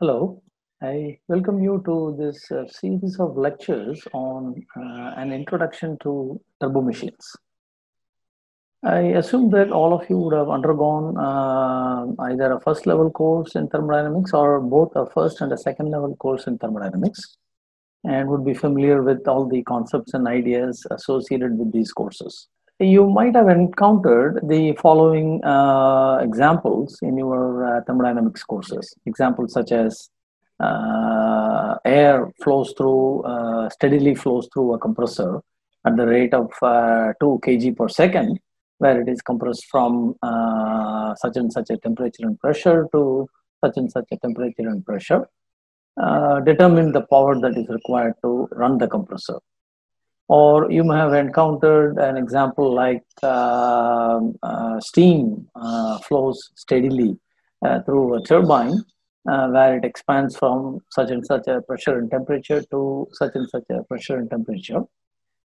Hello, I welcome you to this uh, series of lectures on uh, an introduction to turbo machines. I assume that all of you would have undergone uh, either a first level course in thermodynamics or both a first and a second level course in thermodynamics and would be familiar with all the concepts and ideas associated with these courses. You might have encountered the following uh, examples in your uh, thermodynamics courses. Examples such as uh, air flows through, uh, steadily flows through a compressor at the rate of uh, 2 kg per second, where it is compressed from uh, such and such a temperature and pressure to such and such a temperature and pressure. determine the power that is required to run the compressor or you may have encountered an example like uh, uh, steam uh, flows steadily uh, through a turbine uh, where it expands from such and such a pressure and temperature to such and such a pressure and temperature.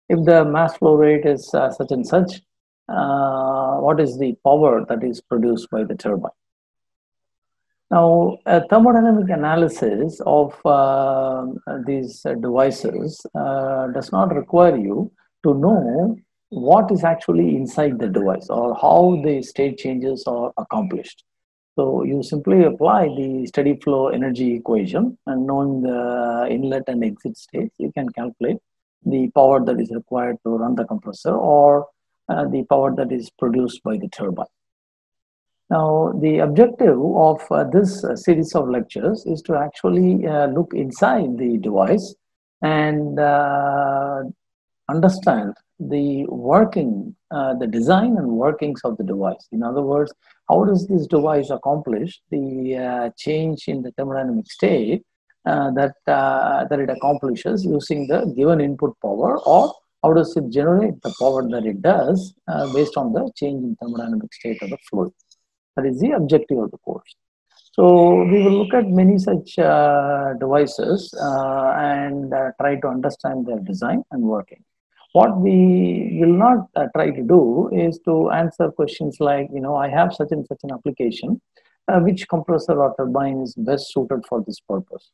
If the mass flow rate is uh, such and such, what is the power that is produced by the turbine? Now, a thermodynamic analysis of uh, these uh, devices uh, does not require you to know what is actually inside the device or how the state changes are accomplished. So you simply apply the steady flow energy equation and knowing the inlet and exit states, you can calculate the power that is required to run the compressor or uh, the power that is produced by the turbine. Now, the objective of uh, this uh, series of lectures is to actually uh, look inside the device and uh, understand the working, uh, the design and workings of the device. In other words, how does this device accomplish the uh, change in the thermodynamic state that, that it accomplishes using the given input power or how does it generate the power that it does based on the change in thermodynamic state of the fluid. That is the objective of the course. So we will look at many such uh, devices uh, and uh, try to understand their design and working. What we will not uh, try to do is to answer questions like, you know, I have such and such an application, uh, which compressor or turbine is best suited for this purpose.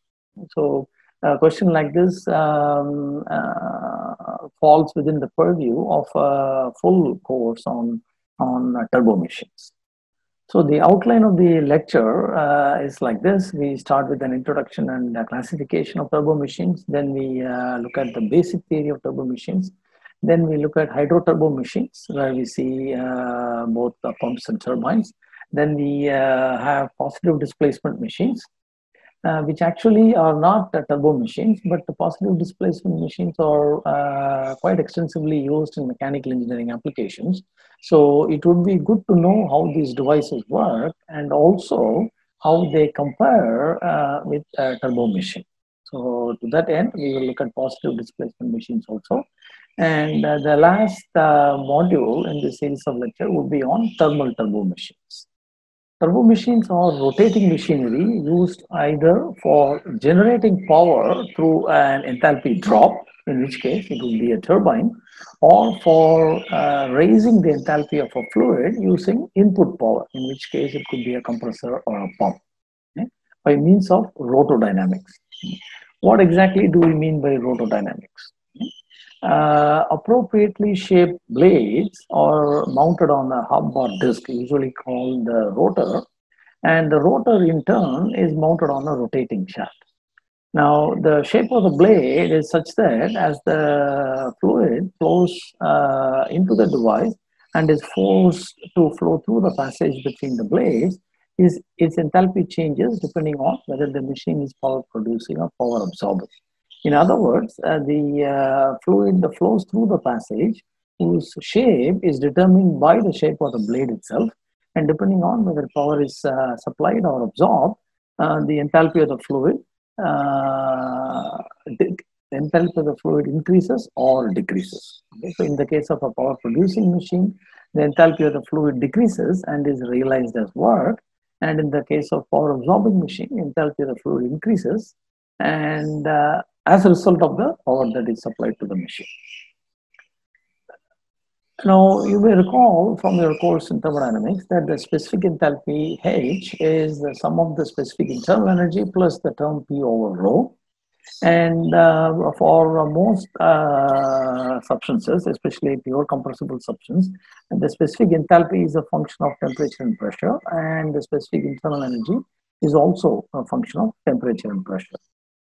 So a question like this um, uh, falls within the purview of a full course on, on turbo machines. So the outline of the lecture uh, is like this. We start with an introduction and classification of turbo machines. Then we uh, look at the basic theory of turbo machines. Then we look at hydro turbo machines where we see uh, both the pumps and turbines. Then we uh, have positive displacement machines uh, which actually are not uh, turbo machines, but the positive displacement machines are uh, quite extensively used in mechanical engineering applications. So it would be good to know how these devices work and also how they compare uh, with turbo machine. So to that end, we will look at positive displacement machines also. And uh, the last uh, module in this series of lecture will be on thermal turbo machines. Turbo machines are rotating machinery used either for generating power through an enthalpy drop, in which case it will be a turbine, or for uh, raising the enthalpy of a fluid using input power, in which case it could be a compressor or a pump, okay, by means of rotodynamics. What exactly do we mean by rotodynamics? Uh, appropriately shaped blades are mounted on a hub or disc, usually called the rotor, and the rotor in turn is mounted on a rotating shaft. Now, the shape of the blade is such that as the fluid flows uh, into the device and is forced to flow through the passage between the blades, is, its enthalpy changes depending on whether the machine is power producing or power absorbing. In other words, uh, the uh, fluid that flows through the passage, whose shape is determined by the shape of the blade itself, and depending on whether power is uh, supplied or absorbed, uh, the enthalpy of the fluid, the enthalpy of the fluid increases or decreases. Okay? So, in the case of a power producing machine, the enthalpy of the fluid decreases and is realized as work. And in the case of power absorbing machine, enthalpy of the fluid increases and uh, as a result of the power that is supplied to the machine. Now, you may recall from your course in thermodynamics that the specific enthalpy H is the sum of the specific internal energy plus the term P over rho. And uh, for most uh, substances, especially pure compressible substance, the specific enthalpy is a function of temperature and pressure, and the specific internal energy is also a function of temperature and pressure.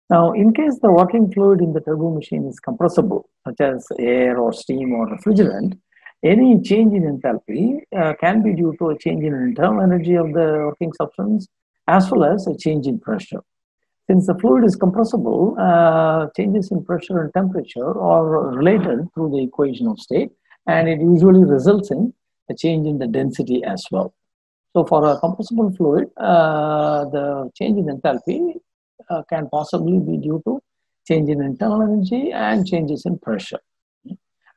Now, in case the working fluid in the turbo machine is compressible, such as air or steam or refrigerant, any change in enthalpy uh, can be due to a change in internal energy of the working substance as well as a change in pressure. Since the fluid is compressible, uh, changes in pressure and temperature are related through the equation of state, and it usually results in a change in the density as well. So for a compressible fluid, uh, the change in enthalpy uh, can possibly be due to change in internal energy and changes in pressure.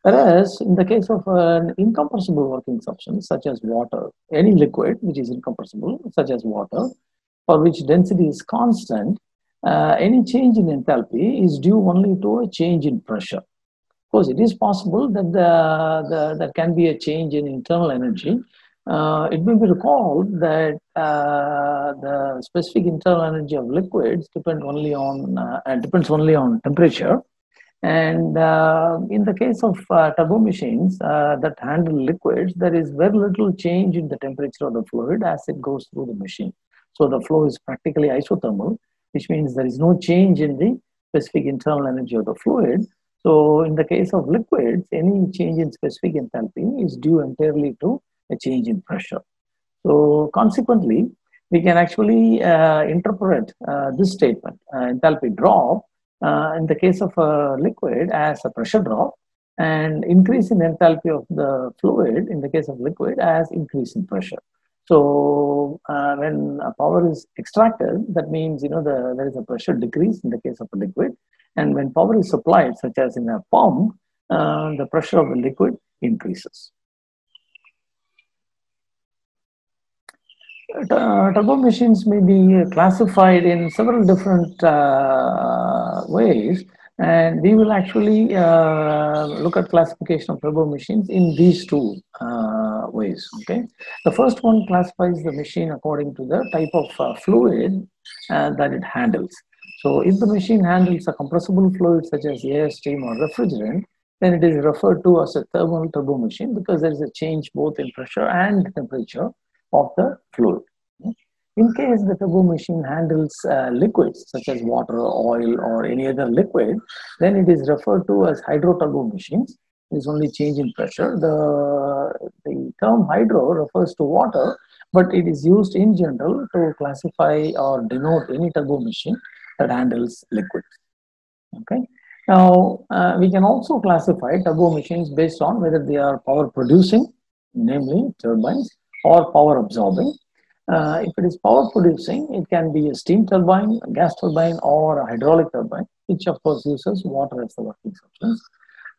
Whereas in the case of an incompressible working substance, such as water, any liquid which is incompressible, such as water, for which density is constant, uh, any change in enthalpy is due only to a change in pressure. Of course, it is possible that the, the, there can be a change in internal energy. Uh, it may be recalled that uh, the specific internal energy of liquids depend only on uh, depends only on temperature. And uh, in the case of uh, turbo machines that handle liquids, there is very little change in the temperature of the fluid as it goes through the machine. So the flow is practically isothermal which means there is no change in the specific internal energy of the fluid. So in the case of liquids, any change in specific enthalpy is due entirely to a change in pressure. So consequently, we can actually uh, interpret uh, this statement, uh, enthalpy drop, uh, in the case of a liquid as a pressure drop and increase in enthalpy of the fluid in the case of liquid as increase in pressure. So uh, when power is extracted, that means you know the, there is a pressure decrease in the case of a liquid, and when power is supplied, such as in a pump, uh, the pressure of the liquid increases. Turbo machines may be classified in several different uh, ways and we will actually uh, look at classification of turbo machines in these two uh, ways. Okay, the first one classifies the machine according to the type of uh, fluid uh, that it handles. So, if the machine handles a compressible fluid such as air, steam, or refrigerant, then it is referred to as a thermal turbo machine because there is a change both in pressure and temperature of the fluid. In case the turbo machine handles uh, liquids such as water, oil, or any other liquid, then it is referred to as hydro turbo machines. It is only change in pressure. The, the term hydro refers to water, but it is used in general to classify or denote any turbo machine that handles liquids. Okay. Now, uh, we can also classify turbo machines based on whether they are power producing, namely turbines, or power absorbing, uh, if it is power producing, it can be a steam turbine, a gas turbine, or a hydraulic turbine, which of course uses water as the working substance.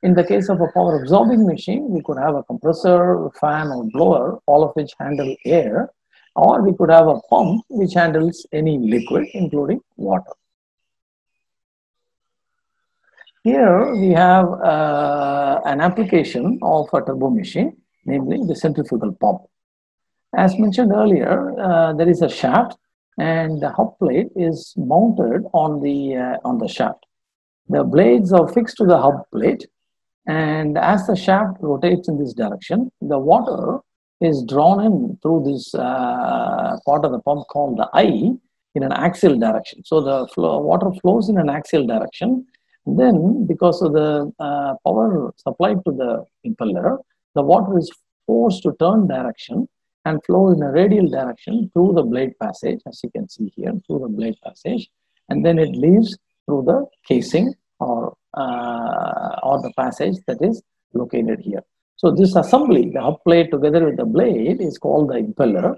In the case of a power absorbing machine, we could have a compressor, fan, or blower, all of which handle air, or we could have a pump which handles any liquid, including water. Here we have uh, an application of a turbo machine, namely the centrifugal pump. As mentioned earlier, uh, there is a shaft and the hub plate is mounted on the, uh, on the shaft. The blades are fixed to the hub plate and as the shaft rotates in this direction, the water is drawn in through this uh, part of the pump called the eye in an axial direction. So the flow, water flows in an axial direction. Then, because of the uh, power supplied to the impeller, the water is forced to turn direction and flow in a radial direction through the blade passage, as you can see here, through the blade passage, and then it leaves through the casing or, uh, or the passage that is located here. So this assembly, the hub plate together with the blade is called the impeller,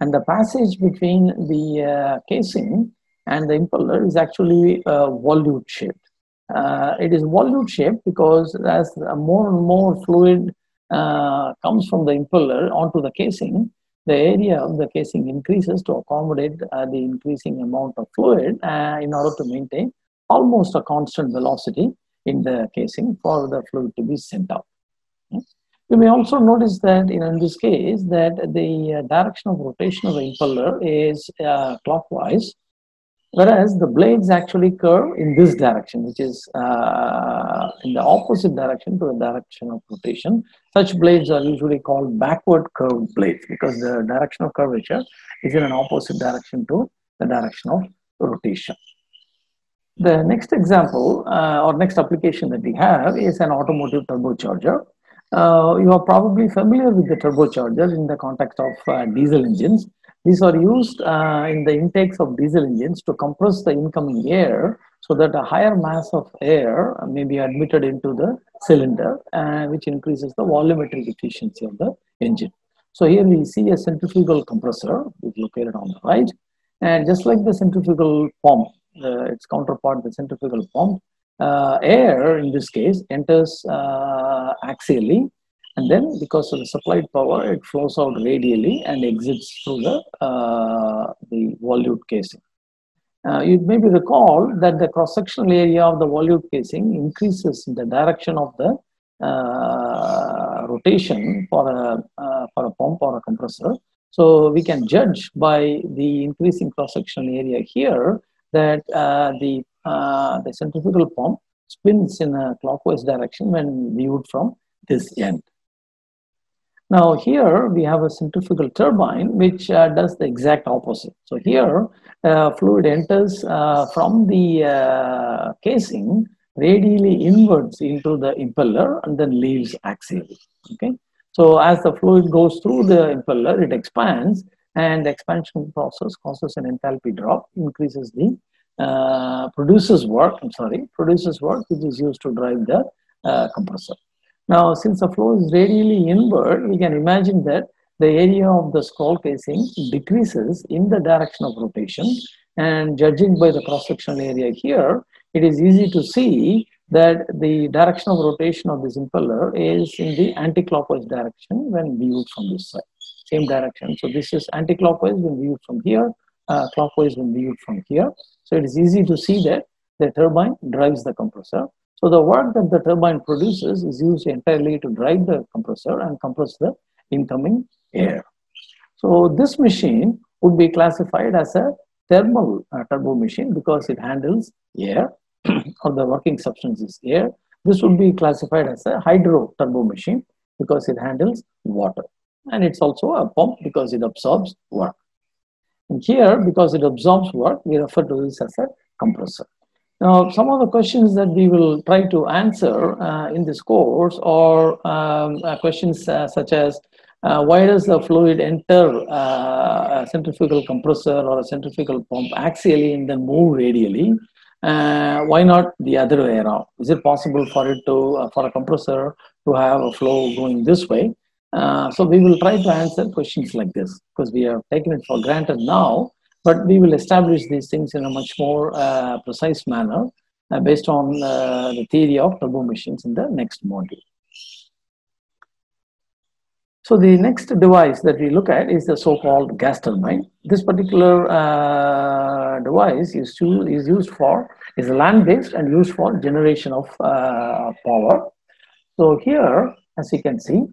and the passage between the uh, casing and the impeller is actually uh, volute shaped. Uh, it is volute shaped because as more and more fluid uh, comes from the impeller onto the casing, the area of the casing increases to accommodate uh, the increasing amount of fluid uh, in order to maintain almost a constant velocity in the casing for the fluid to be sent out. Okay. You may also notice that in this case that the uh, direction of rotation of the impeller is uh, clockwise, whereas the blades actually curve in this direction, which is uh, in the opposite direction to the direction of rotation. Such blades are usually called backward curved blades because the direction of curvature is in an opposite direction to the direction of rotation. The next example uh, or next application that we have is an automotive turbocharger. Uh, you are probably familiar with the turbocharger in the context of uh, diesel engines. These are used uh, in the intakes of diesel engines to compress the incoming air so that a higher mass of air may be admitted into the cylinder, uh, which increases the volumetric efficiency of the engine. So here we see a centrifugal compressor, which is located on the right. And just like the centrifugal pump, uh, its counterpart, the centrifugal pump, uh, air in this case enters uh, axially and then because of the supplied power it flows out radially and exits through the, uh, the volute casing. Uh, you maybe recall that the cross-sectional area of the volute casing increases in the direction of the uh, rotation for a, for a pump or a compressor. So we can judge by the increasing cross-sectional area here that uh, the, uh, the centrifugal pump spins in a clockwise direction when viewed from this end. Now here we have a centrifugal turbine which uh, does the exact opposite. So here uh, fluid enters uh, from the uh, casing radially inwards into the impeller and then leaves axially. Okay. So as the fluid goes through the impeller, it expands and the expansion process causes an enthalpy drop, increases the, uh, produces work, I'm sorry, produces work which is used to drive the uh, compressor. Now, since the flow is radially inward, we can imagine that the area of the scroll casing decreases in the direction of rotation. And judging by the cross-sectional area here, it is easy to see that the direction of rotation of this impeller is in the anti-clockwise direction when viewed from this side same direction. So this is anti-clockwise when viewed from here, uh, clockwise when viewed from here. So it is easy to see that the turbine drives the compressor. So the work that the turbine produces is used entirely to drive the compressor and compress the incoming air. So this machine would be classified as a thermal uh, turbo machine because it handles air or the working substance is air. This would be classified as a hydro turbo machine because it handles water and it's also a pump because it absorbs work. And here, because it absorbs work, we refer to this as a compressor. Now, some of the questions that we will try to answer uh, in this course are um, uh, questions uh, such as uh, why does the fluid enter uh, a centrifugal compressor or a centrifugal pump axially and then move radially? Uh, why not the other way around? Is it possible for it to, for a compressor to have a flow going this way so we will try to answer questions like this because we have taken it for granted now, but we will establish these things in a much more uh, precise manner uh, based on uh, the theory of turbo machines in the next module. So the next device that we look at is the so-called gas turbine. This particular uh, device is, to, is used for, is land-based and used for generation of uh, power. So here, as you can see,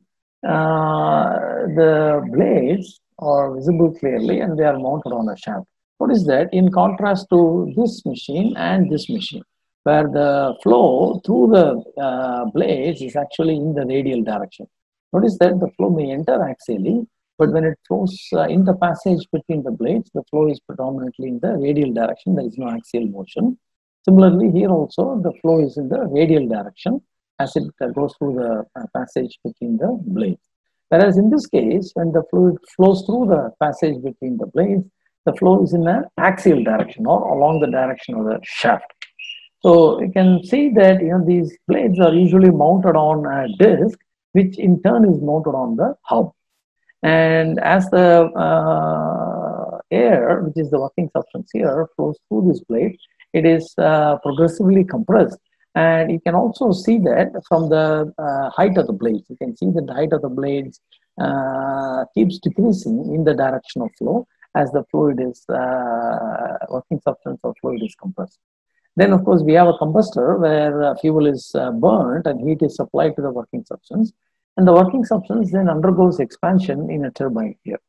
the blades are visible clearly and they are mounted on a shaft. What is that? In contrast to this machine and this machine, where the flow through the uh, blades is actually in the radial direction. Notice that the flow may enter axially, but when it flows uh, in the passage between the blades, the flow is predominantly in the radial direction. There is no axial motion. Similarly, here also the flow is in the radial direction as it goes through the uh, passage between the blades. Whereas in this case, when the fluid flows through the passage between the blades, the flow is in an axial direction or along the direction of the shaft. So you can see that you know these blades are usually mounted on a disc, which in turn is mounted on the hub. And as the uh, air, which is the working substance here, flows through this blade, it is uh, progressively compressed and you can also see that from the uh, height of the blades. You can see that the height of the blades uh, keeps decreasing in the direction of flow as the fluid is, uh, working substance or fluid is compressed. Then of course we have a combustor where uh, fuel is uh, burnt and heat is supplied to the working substance. and the working substance then undergoes expansion in a turbine here.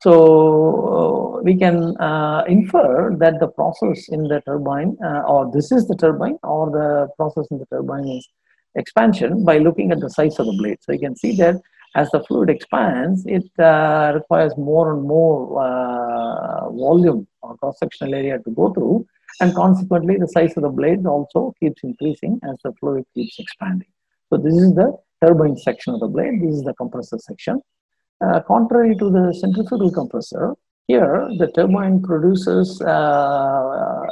So uh, we can uh, infer that the process in the turbine, uh, or this is the turbine, or the process in the turbine is expansion by looking at the size of the blade. So you can see that as the fluid expands, it uh, requires more and more uh, volume or cross-sectional area to go through, and consequently the size of the blade also keeps increasing as the fluid keeps expanding. So this is the turbine section of the blade. This is the compressor section. Uh, contrary to the centrifugal compressor, here the turbine produces uh,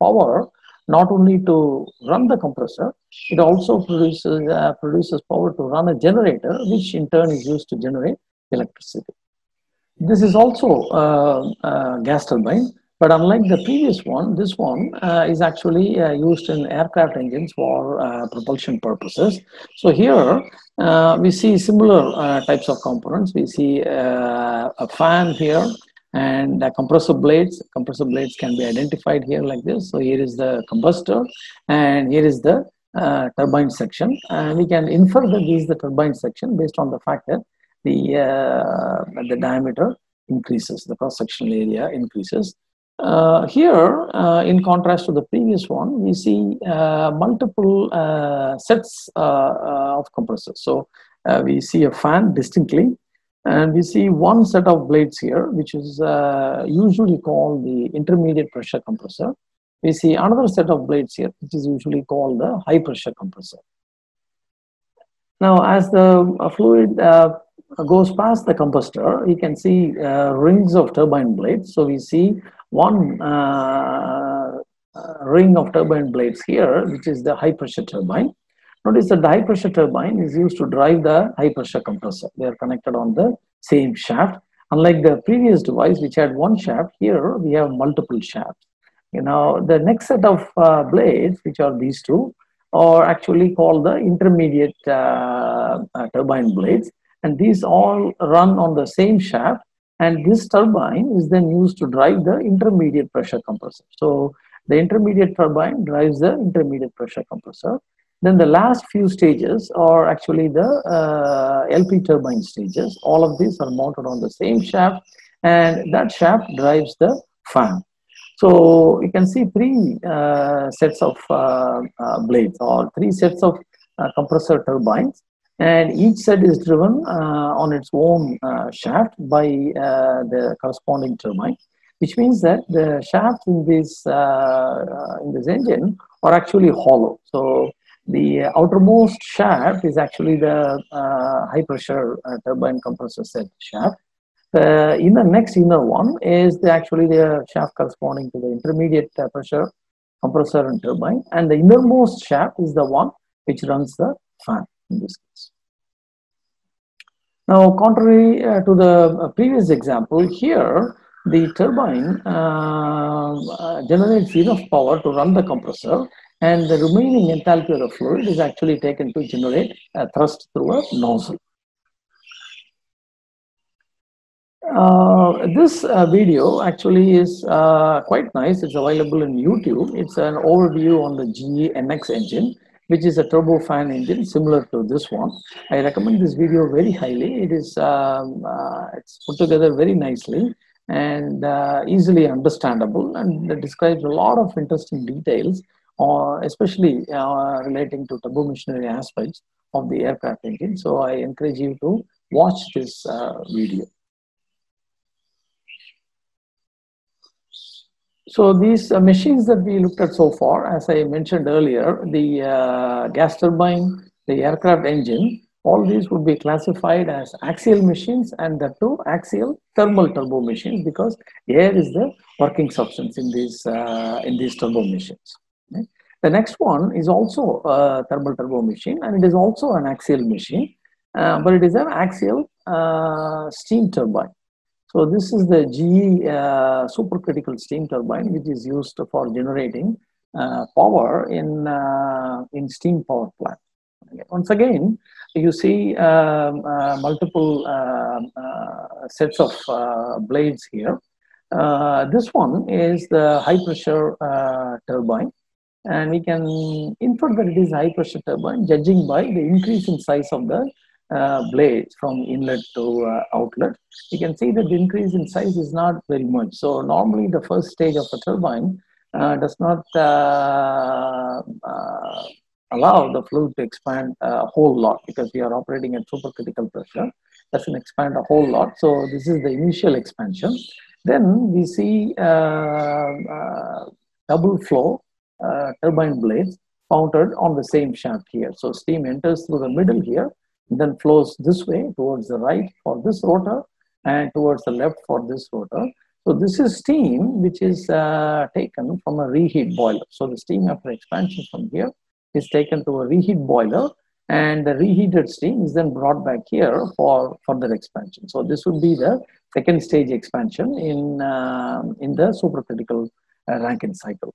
power not only to run the compressor, it also produces, uh, produces power to run a generator, which in turn is used to generate electricity. This is also a, a gas turbine, but unlike the previous one, this one uh, is actually uh, used in aircraft engines for uh, propulsion purposes. So here uh, we see similar uh, types of components. We see uh, a fan here and compressor blades. Compressor blades can be identified here like this. So here is the combustor and here is the turbine section. And we can infer that this is the turbine section based on the fact that the, the diameter increases, the cross-sectional area increases. Uh, here, uh, in contrast to the previous one, we see uh, multiple uh, sets uh, uh, of compressors. So we see a fan distinctly, and we see one set of blades here, which is usually called the intermediate pressure compressor. We see another set of blades here, which is usually called the high pressure compressor. Now, as the fluid goes past the combustor, you can see rings of turbine blades. So we see one uh, uh, ring of turbine blades here, which is the high pressure turbine. Notice that the high pressure turbine is used to drive the high pressure compressor. They are connected on the same shaft. Unlike the previous device, which had one shaft, here we have multiple shafts. You know, the next set of uh, blades, which are these two, are actually called the intermediate uh, uh, turbine blades. And these all run on the same shaft and this turbine is then used to drive the intermediate pressure compressor. So the intermediate turbine drives the intermediate pressure compressor. Then the last few stages are actually the uh, LP turbine stages. All of these are mounted on the same shaft and that shaft drives the fan. So you can see three uh, sets of uh, uh blades or three sets of uh, compressor turbines and each set is driven uh, on its own uh, shaft by uh, the corresponding turbine which means that the shafts in this uh, in this engine are actually hollow. So the outermost shaft is actually the uh, high pressure uh, turbine compressor set shaft. The inner next inner one is the, actually the shaft corresponding to the intermediate pressure compressor and turbine. And the innermost shaft is the one which runs the fan in this case. Now, contrary uh, to the uh, previous example, here the turbine uh, uh, generates enough power to run the compressor and the remaining enthalpy of the fluid is actually taken to generate a thrust through a nozzle. Uh, this uh, video actually is uh, quite nice. It's available in YouTube. It's an overview on the GEnx engine which is a turbofan engine similar to this one. I recommend this video very highly. It is um, uh, it's put together very nicely and uh, easily understandable and it describes a lot of interesting details, uh, especially uh, relating to turbo machinery aspects of the aircraft engine. So I encourage you to watch this uh, video. So these uh, machines that we looked at so far, as I mentioned earlier, the uh, gas turbine, the aircraft engine, all these would be classified as axial machines and the two axial thermal turbo machines because air is the working substance in these, uh, in these turbo machines. The next one is also a thermal turbo machine and it is also an axial machine, uh, but it is an axial uh, steam turbine. So this is the GE uh, supercritical steam turbine, which is used for generating uh, power in, uh, in steam power plant. Once again, you see um, uh, multiple um, uh, sets of uh, blades here. this one is the high pressure turbine and we can infer that it is high pressure turbine judging by the increase in size of the uh, blades from inlet to uh, outlet, you can see that the increase in size is not very much. So normally the first stage of a turbine uh, does not uh, uh, allow the fluid to expand a whole lot because we are operating at supercritical pressure. Doesn't expand a whole lot. So this is the initial expansion. Then we see double flow turbine blades mounted on the same shaft here. So steam enters through the middle here, then flows this way towards the right for this rotor and towards the left for this rotor. So this is steam which is uh, taken from a reheat boiler. So the steam after expansion from here is taken to a reheat boiler and the reheated steam is then brought back here for further expansion. So this would be the second stage expansion in, uh, in the supercritical uh, Rankine cycle.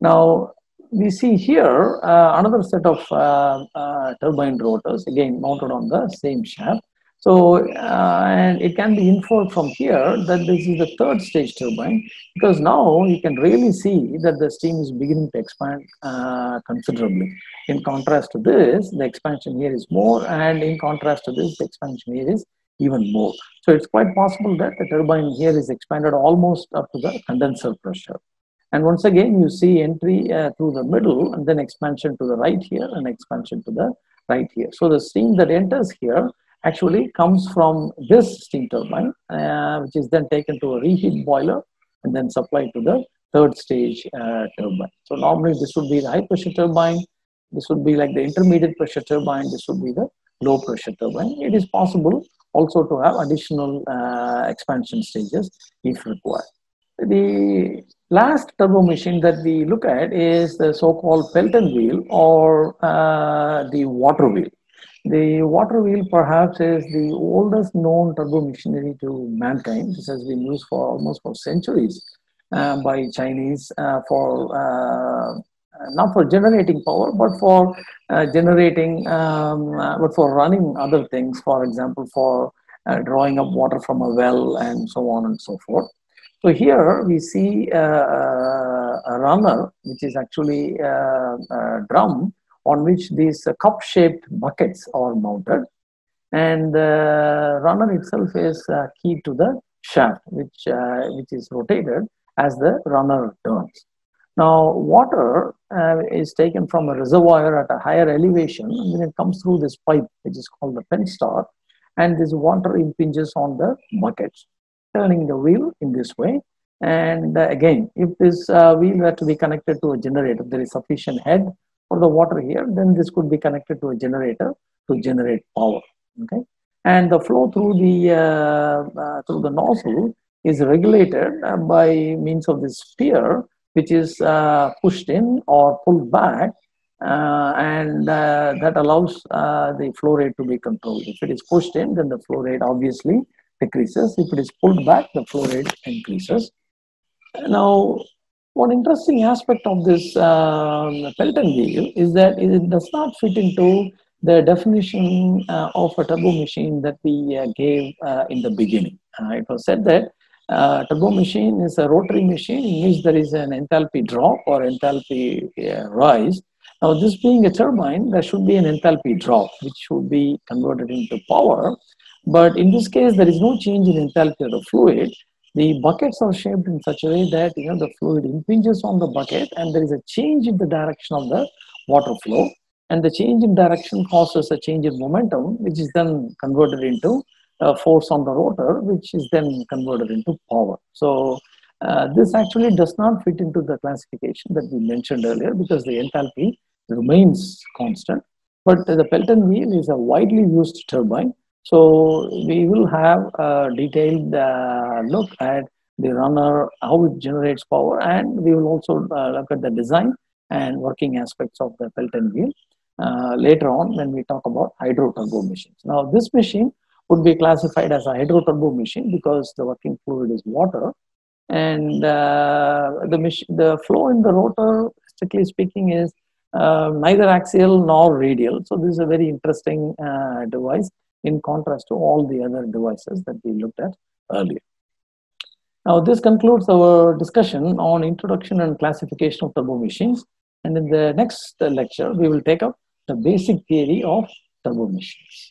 Now, we see here uh, another set of uh, uh, turbine rotors again mounted on the same shaft. So, uh, and it can be inferred from here that this is the third stage turbine because now you can really see that the steam is beginning to expand uh, considerably. In contrast to this, the expansion here is more and in contrast to this, the expansion here is even more. So it's quite possible that the turbine here is expanded almost up to the condenser pressure. And once again, you see entry uh, through the middle and then expansion to the right here and expansion to the right here. So the steam that enters here actually comes from this steam turbine, uh, which is then taken to a reheat boiler and then supplied to the third stage uh, turbine. So normally this would be the high pressure turbine. This would be like the intermediate pressure turbine. This would be the low pressure turbine. It is possible also to have additional uh, expansion stages if required. The last turbo machine that we look at is the so-called Pelton wheel or uh, the water wheel. The water wheel perhaps is the oldest known turbo machinery to mankind. This has been used for almost for centuries uh, by Chinese uh, for uh, not for generating power, but for uh, generating, um, uh, but for running other things. For example, for drawing up water from a well and so on and so forth. So here we see uh, uh, a runner, which is actually a, a drum on which these cup-shaped buckets are mounted. And the runner itself is key to the shaft, which, uh, which is rotated as the runner turns. Now, water uh, is taken from a reservoir at a higher elevation, and then it comes through this pipe, which is called the penstock, and this water impinges on the buckets turning the wheel in this way. And uh, again, if this uh, wheel were to be connected to a generator, there is sufficient head for the water here, then this could be connected to a generator to generate power. Okay, and the flow through the uh, uh through the nozzle is regulated uh, by means of this spear, which is uh, pushed in or pulled back, and that allows the flow rate to be controlled. If it is pushed in, then the flow rate obviously decreases. If it is pulled back, the flow rate increases. Now, one interesting aspect of this um, Pelton wheel is that it does not fit into the definition uh, of a turbo machine that we uh, gave uh, in the beginning. Uh, it was said that uh, turbo machine is a rotary machine in which there is an enthalpy drop or enthalpy uh, rise. Now, this being a turbine, there should be an enthalpy drop, which should be converted into power. But in this case, there is no change in enthalpy of the fluid. The buckets are shaped in such a way that you know the fluid impinges on the bucket and there is a change in the direction of the water flow. And the change in direction causes a change in momentum, which is then converted into a force on the rotor, which is then converted into power. So uh, this actually does not fit into the classification that we mentioned earlier because the enthalpy remains constant. But the Pelton wheel is a widely used turbine so we will have a detailed uh, look at the runner, how it generates power, and we will also uh, look at the design and working aspects of the Pelton wheel uh, later on when we talk about hydro turbo machines. Now this machine would be classified as a hydro turbo machine because the working fluid is water and uh, the, the flow in the rotor, strictly speaking, is uh, neither axial nor radial. So this is a very interesting uh, device in contrast to all the other devices that we looked at earlier. Now, this concludes our discussion on introduction and classification of turbo machines. And in the next lecture, we will take up the basic theory of turbo machines.